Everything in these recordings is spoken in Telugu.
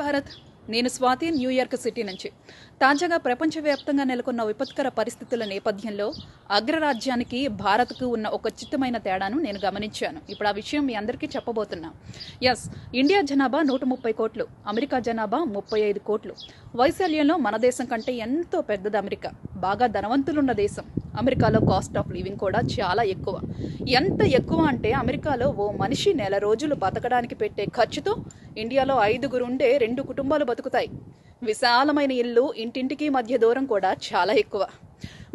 భారత్. నేను స్వాతి న్యూయార్క్ సిటీ నుంచి. తాజాగా ప్రపంచవ్యాప్తంగా నెలకొన్న విపత్కర పరిస్థితుల నేపథ్యంలో అగ్రరాజ్యానికి భారత్కు ఉన్న ఒక చిత్తమైన తేడాను నేను గమనించాను. ఇప్పుడు ఆ విషయం మీ అందరికీ చెప్పబోతున్నా. ఎస్ ఇండియా జనాభా నూట ముప్పై కోట్లు అమెరికా జనాభా ముప్పై ఐదు కోట్లు. వైశాల్యంలో మన దేశం కంటే ఎంతో పెద్దది అమెరికా. బాగా ధనవంతులున్న దేశం. అమెరికాలో కాస్ట్ ఆఫ్ లివింగ్ కూడా చాలా ఎక్కువ. ఎంత ఎక్కువ అంటే అమెరికాలో ఓ మనిషి నెల రోజులు బతకడానికి పెట్టే ఖర్చుతో ఇండియాలో ఐదుగురు ఉండే రెండు కుటుంబాలు బతుకుతాయి. విశాలమైన ఇల్లు ఇంటింటికి మధ్య దూరం కూడా చాలా ఎక్కువ.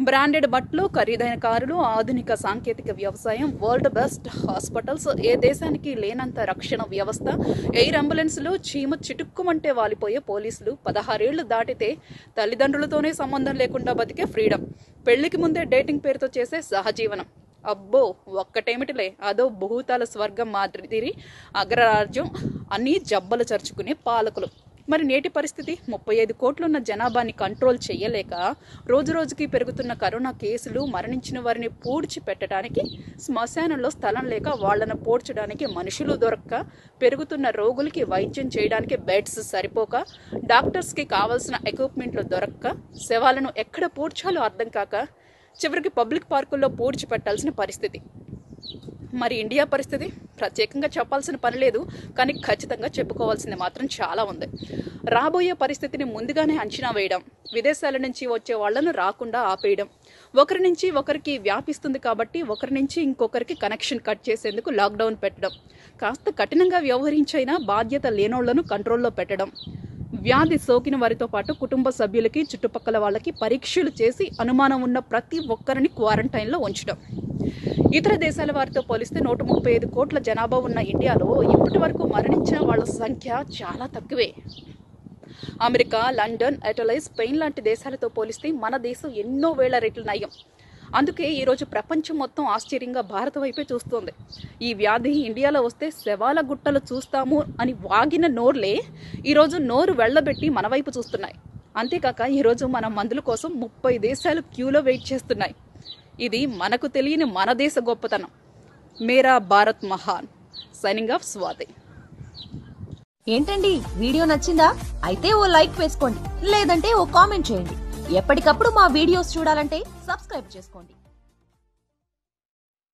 బ్రాండెడ్ బట్టలు ఖరీదైన కారులు ఆధునిక సాంకేతిక వ్యవసాయం వరల్డ్ బెస్ట్ హాస్పిటల్స్. ఏ దేశానికి లేనంత రక్షణ వ్యవస్థ. ఎయిర్ అంబులెన్స్లు చీమ చిటుక్కుమంటే వాలిపోయే పోలీసులు. పదహారేళ్ళు దాటితే తల్లిదండ్రులతోనే సంబంధం లేకుండా బతికే ఫ్రీడమ్. పెళ్ళికి ముందే డేటింగ్ పేరుతో చేసే సహజీవనం. అబ్బో ఒక్కటేమిటిలే. అదో భూతాల స్వర్గం మాదిరి అగ్రరాజ్యం అన్ని జబ్బలు చరుచుకునే పాలకులు. మరి నేటి పరిస్థితి? ముప్పై ఐదు కోట్లున్న జనాభాని కంట్రోల్ చేయలేక రోజు రోజుకి పెరుగుతున్న కరోనా కేసులు మరణించిన వారిని పూడ్చి పెట్టడానికి శ్మశానంలో స్థలం లేక వాళ్ళను పూడ్చడానికి మనుషులు దొరక్క పెరుగుతున్న రోగులకి వైద్యం చేయడానికి బెడ్స్ సరిపోక డాక్టర్స్కి కావాల్సిన ఎక్విప్మెంట్లు దొరక్క శవాలను ఎక్కడ పూడ్చాలో అర్థం కాక చివరికి పబ్లిక్ పార్కుల్లో పూడ్చి పెట్టాల్సిన పరిస్థితి. మరి ఇండియా పరిస్థితి ప్రత్యేకంగా చెప్పాల్సిన పని లేదు కానీ ఖచ్చితంగా చెప్పుకోవాల్సింది మాత్రం చాలా ఉంది. రాబోయే పరిస్థితిని ముందుగానే అంచనా వేయడం విదేశాల నుంచి వచ్చే వాళ్ళను రాకుండా ఆపేయడం ఒకరి నుంచి ఒకరికి వ్యాపిస్తుంది కాబట్టి ఒకరి నుంచి ఇంకొకరికి కనెక్షన్ కట్ చేసేందుకు లాక్డౌన్ పెట్టడం కాస్త కఠినంగా వ్యవహరించైనా బాధ్యత లేనోళ్ళను కంట్రోల్లో పెట్టడం వ్యాధి సోకిన వారితో పాటు కుటుంబ సభ్యులకి చుట్టుపక్కల వాళ్ళకి పరీక్షలు చేసి అనుమానం ఉన్న ప్రతి ఒక్కరిని క్వారంటైన్లో ఉంచడం. ఇతర దేశాల వారితో పోలిస్తే నూట ముప్పై ఐదు కోట్ల జనాభా ఉన్న ఇండియాలో ఇప్పటి వరకు మరణించిన వాళ్ళ సంఖ్య చాలా తక్కువే. అమెరికా లండన్ ఇటలీ స్పెయిన్ లాంటి దేశాలతో పోలిస్తే మన దేశం ఎన్నో వేల రెట్లు నయం. అందుకే ఈరోజు ప్రపంచం మొత్తం ఆశ్చర్యంగా భారత వైపే చూస్తోంది. ఈ వ్యాధి ఇండియాలో వస్తే శవాల గుట్టలు చూస్తాము అని వాగిన నోర్లే ఈరోజు నోరు వెళ్ళబెట్టి మన వైపు చూస్తున్నాయి. అంతేకాక ఈరోజు మన మందుల కోసం ముప్పై దేశాలు క్యూలో వెయిట్ చేస్తున్నాయి. ఇది మనకు తెలియని మన దేశ గొప్పతనం. మేరా భారత్ మహాన్. Signing off Swathi. ఏంటండి? వీడియో నచ్చిందా? అయితే ఓ లైక్ వేసుకోండి. లేదంటే ఓ కామెంట్ చేయండి. ఎప్పటికప్పుడు మా వీడియోస్ చూడాలంటే సబ్స్క్రైబ్ చేసుకోండి.